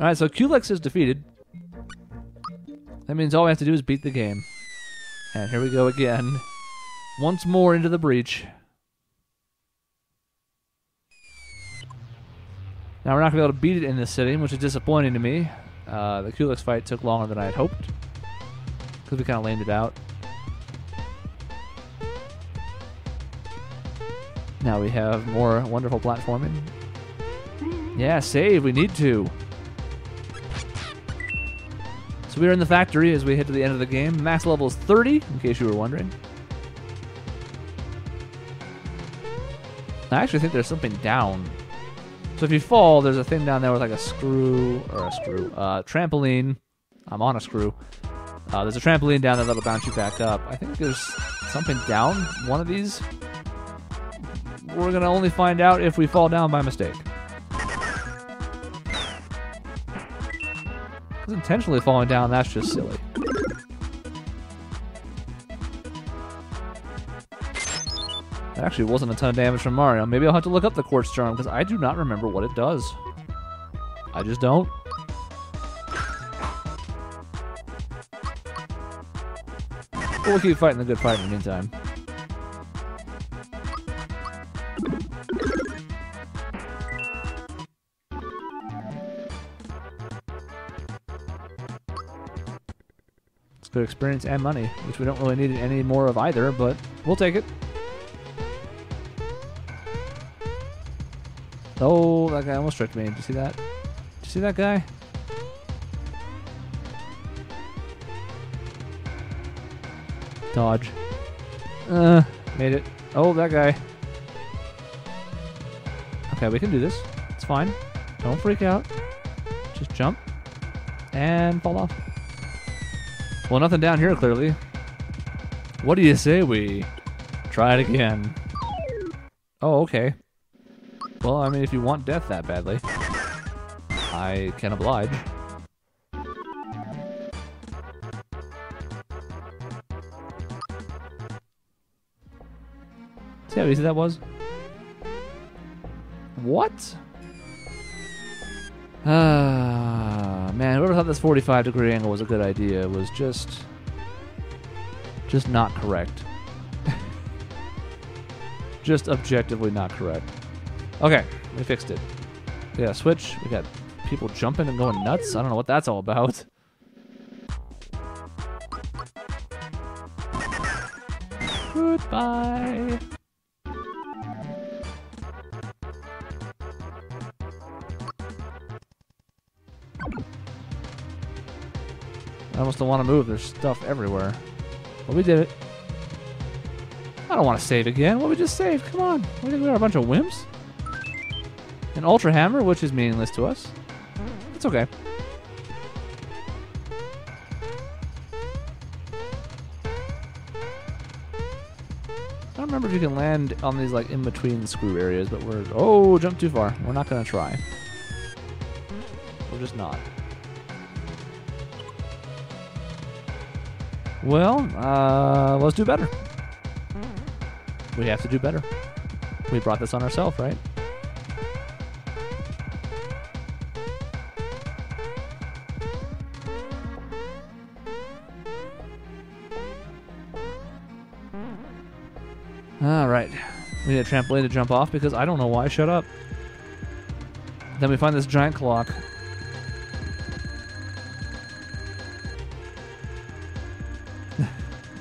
Alright, so Culex is defeated. That means all we have to do is beat the game. And here we go again. Once more into the breach. Now we're not going to be able to beat it in this sitting, which is disappointing to me. Uh, the Culex fight took longer than I had hoped. Because we kind of it out. Now we have more wonderful platforming. Yeah, save. We need to. We are in the factory as we head to the end of the game. Max level is 30, in case you were wondering. I actually think there's something down. So if you fall, there's a thing down there with like a screw, or a screw, uh, trampoline. I'm on a screw. Uh, there's a trampoline down there that'll bounce you back up. I think there's something down one of these. We're gonna only find out if we fall down by mistake. Because intentionally falling down, that's just silly. That actually wasn't a ton of damage from Mario. Maybe I'll have to look up the Quartz Charm because I do not remember what it does. I just don't. But we'll keep fighting the good fight in the meantime. Good experience and money, which we don't really need any more of either, but we'll take it. Oh, that guy almost tricked me. Did you see that? Did you see that guy? Dodge. Uh, made it. Oh, that guy. Okay, we can do this. It's fine. Don't freak out. Just jump. And fall off. Well, nothing down here, clearly. What do you say we try it again? Oh, okay. Well, I mean, if you want death that badly, I can oblige. See how easy that was? What? Ah, man, whoever thought this 45 degree angle was a good idea was just. just not correct. just objectively not correct. Okay, we fixed it. We got a switch. We got people jumping and going nuts. I don't know what that's all about. Goodbye. I almost don't want to move. There's stuff everywhere. But we did it. I don't want to save again. What we just saved? Come on. We think we are a bunch of wimps? An Ultra Hammer, which is meaningless to us. It's okay. I don't remember if you can land on these like in between screw areas, but we're oh jump too far. We're not gonna try. We're just not. Well, uh, let's do better. We have to do better. We brought this on ourselves, right? All right. We need a trampoline to jump off because I don't know why. Shut up. Then we find this giant clock.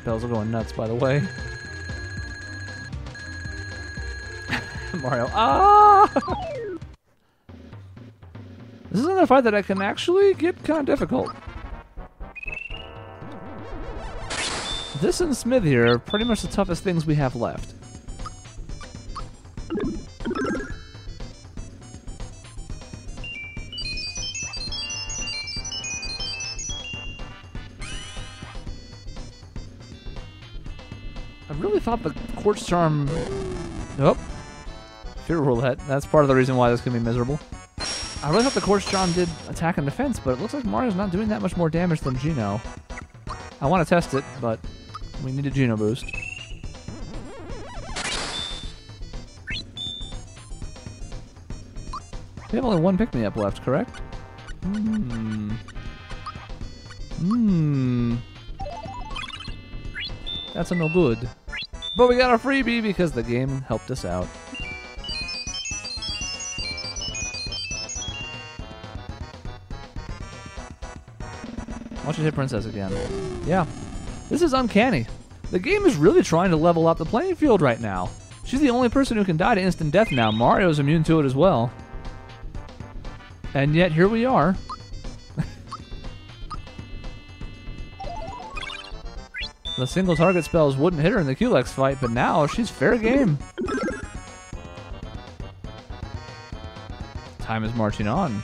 Bells are going nuts, by the way. Mario. Ah! this is another fight that I can actually get kind of difficult. This and Smith here are pretty much the toughest things we have left. Thought the Quartz Charm... Oh. Fear Roulette. That's part of the reason why this can be miserable. I really thought the Quartz Charm did attack and defense, but it looks like Mario's not doing that much more damage than Geno. I want to test it, but we need a Geno boost. We have only one pick-me-up left, correct? Hmm. Hmm. That's a no good. But we got a freebie because the game helped us out. Don't you hit Princess again? Yeah. This is uncanny. The game is really trying to level up the playing field right now. She's the only person who can die to instant death now. Mario's immune to it as well. And yet, here we are. The single target spells wouldn't hit her in the Culex fight, but now she's fair game. Time is marching on.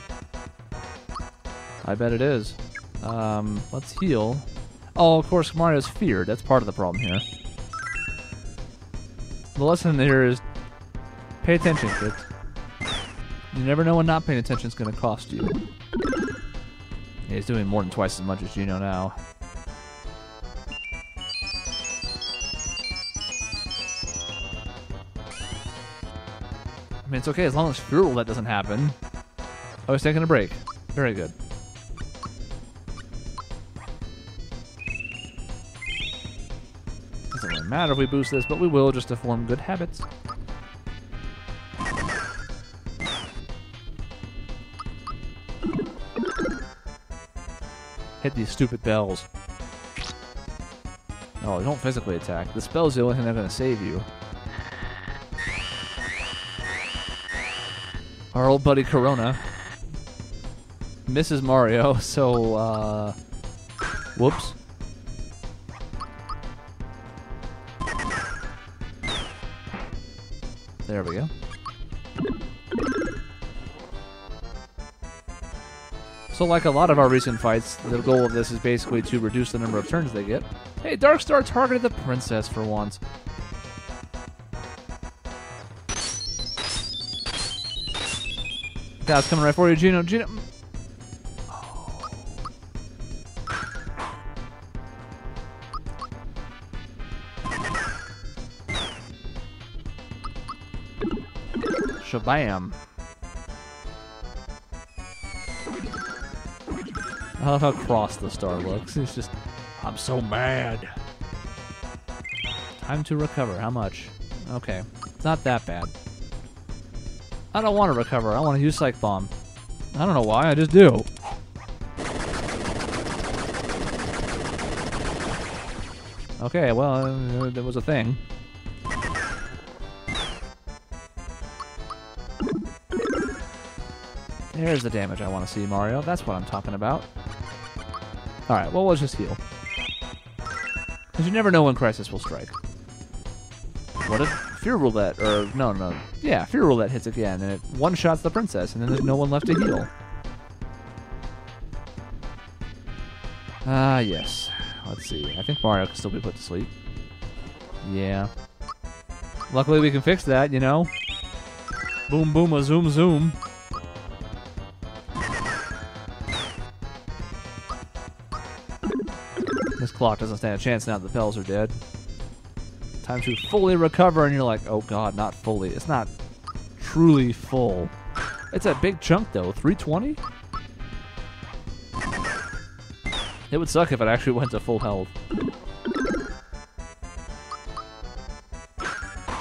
I bet it is. Um, let's heal. Oh, of course, Mario's feared. That's part of the problem here. The lesson here is pay attention, kids. You never know when not paying attention is going to cost you. He's doing more than twice as much as Geno now. I mean, it's okay as long as Fear that doesn't happen. I was taking a break. Very good. Doesn't really matter if we boost this, but we will just to form good habits. Hit these stupid bells. Oh, don't physically attack. The spell's the only thing that's gonna save you. Our old buddy Corona misses Mario, so, uh... Whoops. There we go. So like a lot of our recent fights, the goal of this is basically to reduce the number of turns they get. Hey, Dark Star targeted the princess for once. That's coming right for you, Geno. Geno. Shabam. I love how cross the star looks. It's just, I'm so mad. Time to recover. How much? Okay. It's not that bad. I don't want to recover. I want to use Psych Bomb. I don't know why. I just do. Okay, well, uh, there was a thing. There's the damage I want to see, Mario. That's what I'm talking about. Alright, well, let's just heal. Because you never know when Crisis will strike. What if Fear Roulette, or no, no, yeah, Fear Roulette hits again, and it one-shots the princess, and then there's no one left to heal. Ah, uh, yes. Let's see. I think Mario can still be put to sleep. Yeah. Luckily we can fix that, you know? Boom, boom, a zoom, zoom. This clock doesn't stand a chance now that the bells are dead. Time to fully recover, and you're like, oh god, not fully. It's not truly full. It's a big chunk, though. 320? It would suck if it actually went to full health.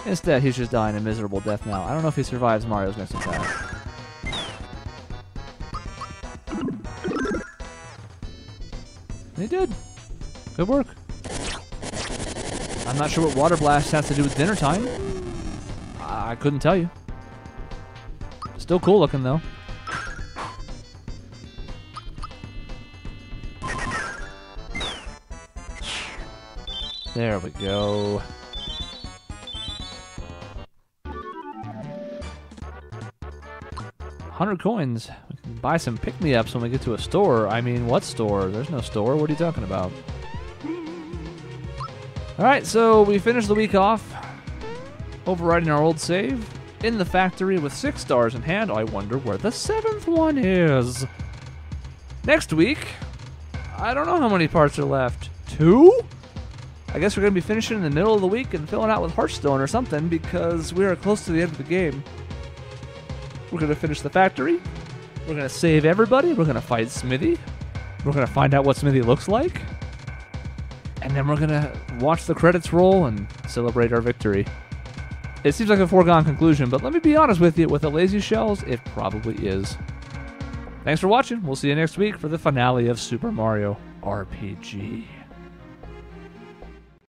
Instead, he's just dying a miserable death now. I don't know if he survives Mario's next attack. He did. Good work. I'm not sure what Water Blast has to do with dinner time. I couldn't tell you. Still cool looking, though. There we go. Hundred coins. We can buy some pick-me-ups when we get to a store. I mean, what store? There's no store. What are you talking about? Alright, so we finished the week off overriding our old save in the factory with six stars in hand. I wonder where the seventh one is. Next week, I don't know how many parts are left. Two? I guess we're going to be finishing in the middle of the week and filling out with Hearthstone or something because we are close to the end of the game. We're going to finish the factory, We're gonna save everybody. We're gonna fight Smithy. We're gonna find out what Smithy looks like. And then we're gonna watch the credits roll and celebrate our victory. It seems like a foregone conclusion, but let me be honest with you, with the lazy shells, it probably is. Thanks for watching. We'll see you next week for the finale of Super Mario RPG.